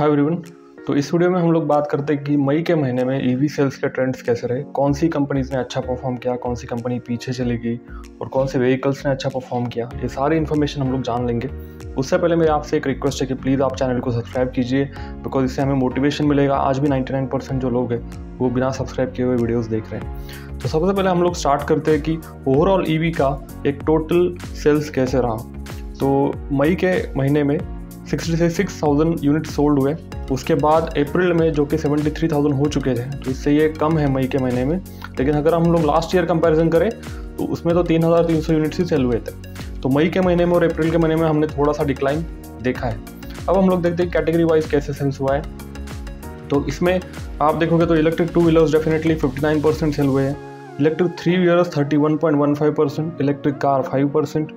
Hi everyone तो इस video में हम लोग बात करते हैं कि मई के महीने में ईवी सेल्स के ट्रेंड्स कैसे रहे, कौन सी कंपनीज़ ने अच्छा परफॉर्म किया, कौन सी कंपनी पीछे चली गई, और कौन से व्हीकल्स ने अच्छा परफॉर्म किया, ये सारी इन्फॉर्मेशन हम लोग जान लेंगे। उससे पहले मेरे आपसे एक रिक्वेस्ट है कि प्लीज़ आप चैनल को सब्सक्राइब कीजिए बिकॉज़ इससे हमें मोटिवेशन मिलेगा। आज भी 99% जो लोग हैं, वो बिना सब्सक्राइब किए हुए वीडियोस देख रहे हैं। तो सबसे पहले हम लोग स्टार्ट करते हैं कि ओवरऑल ईवी का एक टोटल सेल्स कैसे रहा। तो मई के महीने में सिक्सटी से सिक्स थाउज़ेंड यूनिट सोल्ड हुए। उसके बाद अप्रैल में जो कि सेवेंटी थ्री थाउज़ेंड हो चुके थे तो इससे ये कम है मई के महीने में। लेकिन अगर हम लोग लास्ट ईयर कंपैरिजन करें तो उसमें तो तीन हज़ार तीन सौ यूनिट्स ही सेल हुए थे। तो मई के महीने में और अप्रैल के महीने में हमने थोड़ा सा डिक्लाइन देखा है। अब हम लोग देखते हैं कैटेगरी वाइज कैसे सेल्स हुआ है। तो इसमें आप देखोगे तो electric two wheelers definitely fifty nine percent sale हुए हैं। Electric three wheelers thirty one point one five percent electric car five percent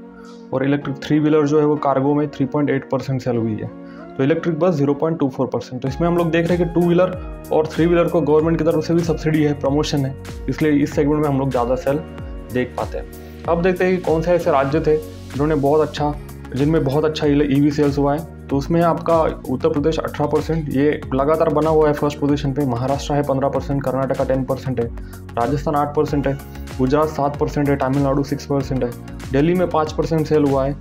और इलेक्ट्रिक थ्री व्हीलर जो है वो कार्गो में 3.8 परसेंट सेल हुई है। तो इलेक्ट्रिक बस 0.24 परसेंट तो इसमें हम लोग देख रहे हैं कि टू व्हीलर और थ्री व्हीलर को गवर्नमेंट की तरफ़ से भी सब्सिडी है प्रमोशन है। इसलिए इस सेगमेंट में हम लोग ज़्यादा सेल देख पाते हैं। अब देखते हैं कि कौन से ऐसे राज्य थे जिन्होंने बहुत अच्छा जिनमें बहुत अच्छा ई वी सेल्स हुआ है। तो उसमें आपका उत्तर प्रदेश 18 परसेंट, ये लगातार बना हुआ है फ़र्स्ट पोजीशन पे। महाराष्ट्र है 15 परसेंट, कर्नाटका 10 परसेंट है। राजस्थान 8 परसेंट है। गुजरात 7 परसेंट है। तमिलनाडु 6 परसेंट है। दिल्ली में पाँच परसेंट सेल हुआ है।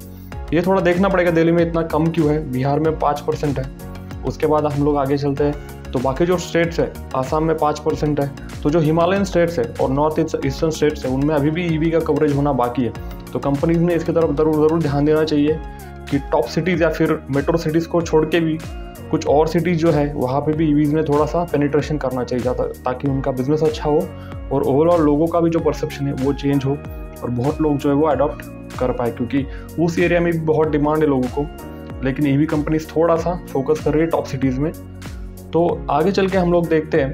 ये थोड़ा देखना पड़ेगा दिल्ली में इतना कम क्यों है। बिहार में पाँच परसेंट है। उसके बाद हम लोग आगे चलते हैं। तो बाकी जो स्टेट्स है, आसाम में पाँच परसेंट है। तो जो हिमालयन स्टेट्स है और नॉर्थ ईस्टर्न स्टेट्स है, उनमें अभी भी ईवी का कवरेज होना बाकी है। तो कंपनीज़ ने इसकी तरफ़ ज़रूर ज़रूर ध्यान देना चाहिए कि टॉप सिटीज़ या फिर मेट्रो सिटीज़ को छोड़ के भी कुछ और सिटीज़ जो है, वहाँ पे भी ईवीज़ में थोड़ा सा पेनिट्रेशन करना चाहिए ताकि उनका बिज़नेस अच्छा हो और ओवरऑल लोगों का भी जो परसेप्शन है, वो चेंज हो। और बहुत लोग जो है वो अडॉप्ट कर पाए क्योंकि उस एरिया में भी बहुत डिमांड है लोगों को। लेकिन ईवी कंपनीज़ थोड़ा सा फोकस कर रही है टॉप सिटीज़ में। तो आगे चल के हम लोग देखते हैं।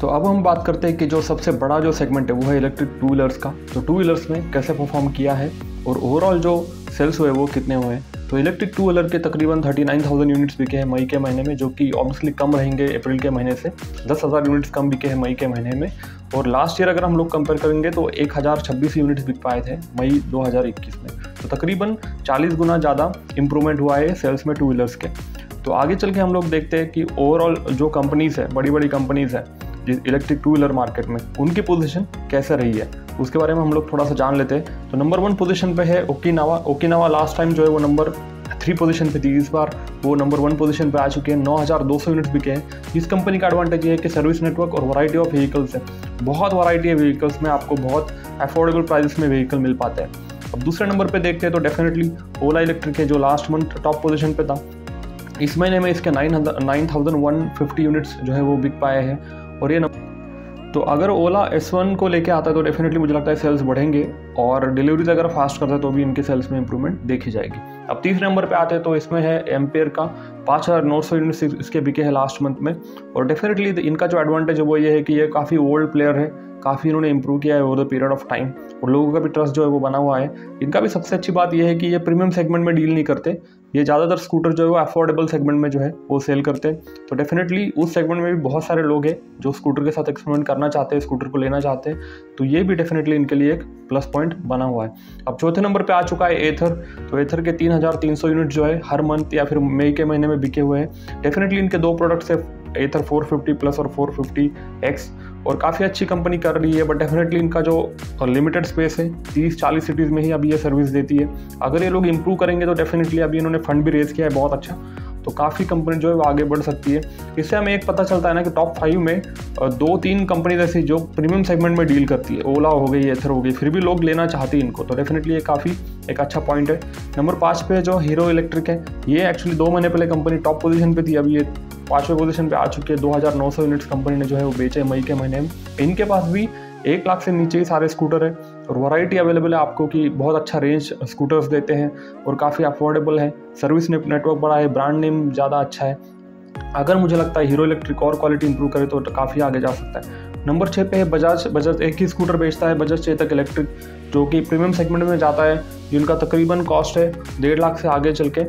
तो अब हम बात करते हैं कि जो सबसे बड़ा जो सेगमेंट है वो है इलेक्ट्रिक टू व्हीलर्स का। तो टू व्हीलर्स में कैसे परफॉर्म किया है और ओवरऑल जो सेल्स हुए वो कितने हुए हैं? तो इलेक्ट्रिक टू व्हीलर के तकरीबन 39,000 यूनिट्स बिके हैं मई के महीने में जो कि ऑब्वियसली कम रहेंगे अप्रैल के महीने से। 10,000 यूनिट्स कम बिके हैं मई के महीने में। और लास्ट ईयर अगर हम लोग कंपेयर करेंगे तो एक हज़ार छब्बीस यूनिट्स बिक पाए थे, मई 2021 में। तो तकरीबन 40 गुना ज़्यादा इंप्रूवमेंट हुआ है सेल्स में टू व्हीलर्स के। तो आगे चल के हम लोग देखते हैं कि ओवरऑल जो कंपनीज़ है बड़ी बड़ी कंपनीज़ है, जिस इलेक्ट्रिक टू व्हीलर मार्केट में, उनकी पोजीशन कैसे रही है? उसके बारे में हम लोग थोड़ा सा जान लेते हैं। तो नंबर वन पोजीशन पे है ओकीनावा। ओकीनावा लास्ट टाइम जो है वो नंबर थ्री पोजीशन पे थी। इस बार वो नंबर वन पोजीशन पे आ चुके हैं। नौ हज़ार दो सौ यूनिट्स बिके हैं। इस कंपनी का एडवांटेज ये है कि सर्विस नेटवर्क और वैरायटी ऑफ़ व्हीकल्स है। बहुत वैरायटी है व्हीकल्स में आपको बहुत अफोर्डेबल प्राइस में व्हीकल मिल पाते हैं। अब दूसरे नंबर पे देखते हैं तो डेफिनेटली ओला इलेक्ट्रिक है जो लास्ट मंथ टॉप पोजीशन पे था, इस महीने में इसके nine nine thousand one fifty units जो है वो बिक पाए हैं। और ये तो अगर ओला एस वन को लेके आता है तो डेफिनेटली मुझे लगता है सेल्स बढ़ेंगे और डिलीवरीज अगर फास्ट करता है तो भी इनके सेल्स में इंप्रूवमेंट देखी जाएगी। अब तीसरे नंबर पे आते हैं तो इसमें है एम्पेयर का पाँच हज़ार नौ सौ यूनिट इसके बिके हैं लास्ट मंथ में और डेफिनेटली इनका जो एडवांटेज है, वो ये है कि ये काफ़ी ओल्ड प्लेयर है। काफ़ी इन्होंने इंप्रूव किया है over the period of time और लोगों का भी ट्रस्ट जो है वो बना हुआ है। इनका भी सबसे अच्छी बात यह है कि ये प्रीमियम सेगमेंट में डील नहीं करते। ये ज़्यादातर स्कूटर जो है वो अफोर्डेबल सेगमेंट में जो है वो सेल करते हैं। तो डेफिनेटली उस सेगमेंट में भी बहुत सारे लोग हैं जो स्कूटर के साथ एक्सपेरिमेंट करना चाहते हैं स्कूटर को लेना चाहते हैं। तो ये भी डेफिनेटली इनके लिए एक प्लस पॉइंट बना हुआ है। अब चौथे नंबर पे आ चुका है एथर तो एथर के तीन हज़ार तीन सौ यूनिट जो है हर मंथ या फिर मई के महीने में बिके हुए हैं। डेफिनेटली इनके दो प्रोडक्ट्स है। एथर 450 प्लस और 450 एक्स और काफ़ी अच्छी कंपनी कर रही है बट डेफिनेटली इनका जो लिमिटेड स्पेस है, तीस, चालीस सिटीज़ में ही अभी ये सर्विस देती है। अगर ये लोग इंप्रूव करेंगे तो डेफिनेटली अभी इन्होंने फंड भी रेज किया है, बहुत अच्छा। तो काफ़ी कंपनी जो है वो आगे बढ़ सकती है। इससे हमें एक पता चलता है ना कि टॉप फाइव में दो तीन कंपनी ऐसी जो प्रीमियम सेगमेंट में डील करती है। ओला हो गई एथर हो गई, फिर भी लोग लेना चाहते हैं इनको तो डेफिनेटली ये काफ़ी एक अच्छा पॉइंट है। नंबर पाँच पे जो हीरो इलेक्ट्रिक है, ये एक्चुअली दो महीने पहले कंपनी टॉप पोजीशन पे थी, अभी ये पाँचवें पोजीशन पे आ चुकी है। दो हज़ार नौ सौ यूनिट्स कंपनी ने जो है वो बेचे मई के महीने में। इनके पास भी एक लाख से नीचे ही सारे स्कूटर है। और वैरायटी अवेलेबल है आपको कि बहुत अच्छा रेंज स्कूटर्स देते हैं और काफ़ी अफोर्डेबल है। सर्विस नेटवर्क बड़ा है ब्रांड नेम ज़्यादा अच्छा है। अगर मुझे लगता है हीरो इलेक्ट्रिक और क्वालिटी इंप्रूव करे तो काफ़ी आगे जा सकता है। नंबर छः पे है बजाज बजाज एक ही स्कूटर बेचता है बजाज चेतक इलेक्ट्रिक जो कि प्रीमियम सेगमेंट में जाता है। जिनका तकरीबन कॉस्ट है डेढ़ लाख से आगे चल के।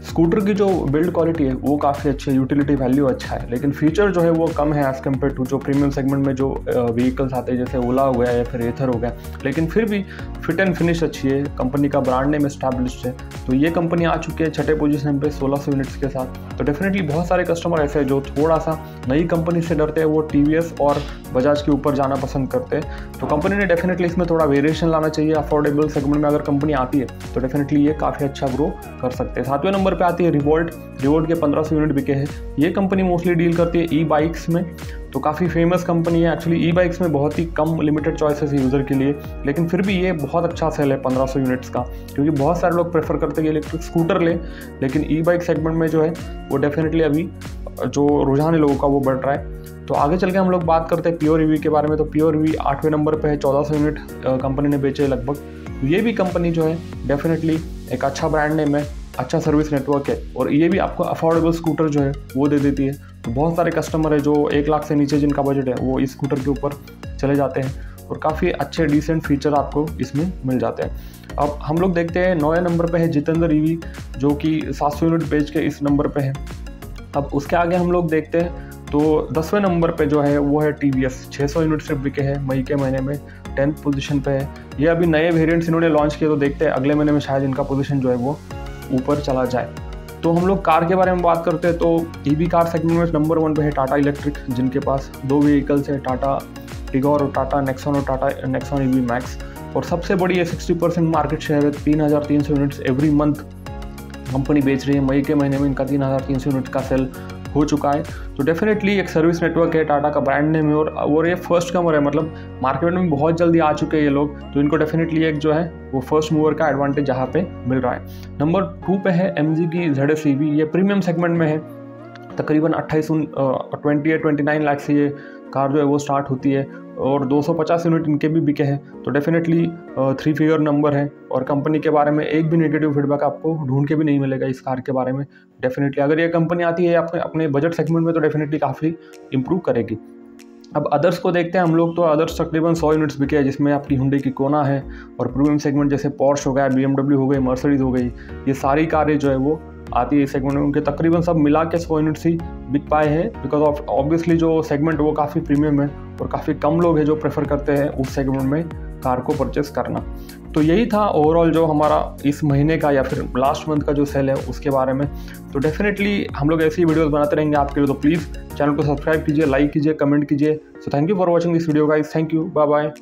स्कूटर की जो बिल्ड क्वालिटी है, वो काफ़ी अच्छी है यूटिलिटी वैल्यू अच्छा है, लेकिन फीचर जो है वो कम है एज़ कंपेयर टू जो प्रीमियम सेगमेंट में जो व्हीकल्स आते हैं, जैसे ओला हो गया या फिर एथर हो गया। लेकिन फिर भी फिट एंड फिनिश अच्छी है कंपनी का ब्रांड नेम स्टैब्लिश्ड है। तो ये कंपनी आ चुकी है छठे पोजीशन पे 1600 यूनिट्स के साथ। तो डेफिनेटली बहुत सारे कस्टमर ऐसे हैं जो थोड़ा सा नई कंपनी से डरते हैं, वो टीवीएस और बजाज के ऊपर जाना पसंद करते हैं। तो कंपनी ने डेफिनेटली इसमें थोड़ा वेरिएशन लाना चाहिए अफोर्डेबल सेगमेंट में अगर कंपनी आती है तो डेफिनेटली ये काफ़ी अच्छा ग्रो कर सकते हैं। सातवें नंबर पर आती है रिवोल्ट रिवोल्ट के पंद्रह यूनिट बिके हैं। ये कंपनी मोस्टली डील करती है ई बाइक्स में। तो काफ़ी फ़ेमस कंपनी है। एक्चुअली ई बाइक्स में बहुत ही कम लिमिटेड चॉइसेस यूज़र के लिए। लेकिन फिर भी ये बहुत अच्छा सेल है 1500 यूनिट्स का। क्योंकि बहुत सारे लोग प्रेफर करते हैं कि इलेक्ट्रिक स्कूटर ले। लेकिन ई बाइक सेगमेंट में जो है, वो डेफिनेटली अभी, जो रुझान है लोगों का, वो बढ़ रहा है। तो आगे चल के हम लोग बात करते हैं प्योर ईवी के बारे में। तो प्योर ईवी आठवें नंबर पे है चौदह यूनिट कंपनी ने बेचे लगभग। तो ये भी कंपनी जो है डेफिनेटली एक अच्छा ब्रांड नेम है अच्छा सर्विस नेटवर्क है और ये भी आपको अफोर्डेबल स्कूटर जो है, वो दे देती है। तो बहुत सारे कस्टमर है जो एक लाख से नीचे जिनका बजट है, वो इस स्कूटर के ऊपर चले जाते हैं और काफ़ी अच्छे डिसेंट फीचर आपको इसमें मिल जाते हैं। अब हम लोग देखते हैं, नौवे नंबर पे है जितेंद्र ईवी जो कि सात सौ यूनिट बेच के इस नंबर पे है। अब उसके आगे हम लोग देखते हैं तो दसवें नंबर पे जो है, वो है टी वी एस छः सौ यूनिट सिर्फ़ बिके हैं, मई के महीने में। टेंथ पोजीशन पे है। ये अभी नए वेरिएंट्स इन्होंने लॉन्च किए तो देखते हैं अगले महीने में शायद इनका पोजीशन जो है, वो ऊपर चला जाए। तो हम लोग कार के बारे में बात करते हैं तो ई कार सेगमेंट में नंबर वन पे है टाटा इलेक्ट्रिक जिनके पास दो व्हीकल्स है टाटा टिगोर और टाटा नेक्सॉन और टाटा नेक्सॉन ई मैक्स और सबसे बड़ी है सिक्सटी परसेंट मार्केट शेयर है, तीन हज़ार तीन सौ यूनिट्स एवरी मंथ कंपनी बेच रही है। मई के महीने में इनका तीन हज़ार तीन सौ यूनिट का सेल हो चुका है। तो डेफिनेटली एक सर्विस नेटवर्क है टाटा का ब्रांड नेम है और और ये फ़र्स्ट कमर है मतलब मार्केट में बहुत जल्दी आ चुके हैं ये लोग। तो इनको डेफिनेटली एक जो है, वो फ़र्स्ट मूवर का एडवांटेज यहाँ पे मिल रहा है। नंबर टू पे है एमजी की जेड ये प्रीमियम सेगमेंट में है। तकरीबन अट्ठाईस twenty eight twenty nine lakh से ये कार जो है वो स्टार्ट होती है। और 250 यूनिट इनके भी बिके हैं। तो डेफिनेटली थ्री फिगर नंबर है और कंपनी के बारे में एक भी नेगेटिव फीडबैक आपको ढूंढ के भी नहीं मिलेगा इस कार के बारे में। डेफिनेटली अगर ये कंपनी आती है अपने अपने बजट सेगमेंट में तो डेफिनेटली काफ़ी इंप्रूव करेगी। अब अदर्स को देखते हैं हम लोग तो अदर्स तकरीबन सौ यूनिट्स बिके हैं, जिसमें आपकी हुंडे की कोना है और प्रीमियम सेगमेंट जैसे पॉर्श हो गया बी हो गई मर्सडीज हो गई, ये सारी कारें जो है वो आती है सेगमेंट में। उनके तकरीबन सब मिला के सौ यूनिट्स ही बिक पाए हैं। बिकॉज़ ऑफ़ ऑब्वियसली जो सेगमेंट वो काफ़ी प्रीमियम है और काफ़ी कम लोग हैं जो प्रेफर करते हैं उस सेगमेंट में कार को परचेस करना। तो यही था ओवरऑल जो हमारा इस महीने का या फिर लास्ट मंथ का जो सेल है उसके बारे में। तो डेफिनेटली हम लोग ऐसी वीडियोस बनाते रहेंगे आपके लिए। तो प्लीज़ चैनल को सब्सक्राइब कीजिए लाइक कीजिए कमेंट कीजिए। So thank you for watching this video guys thank you bye bye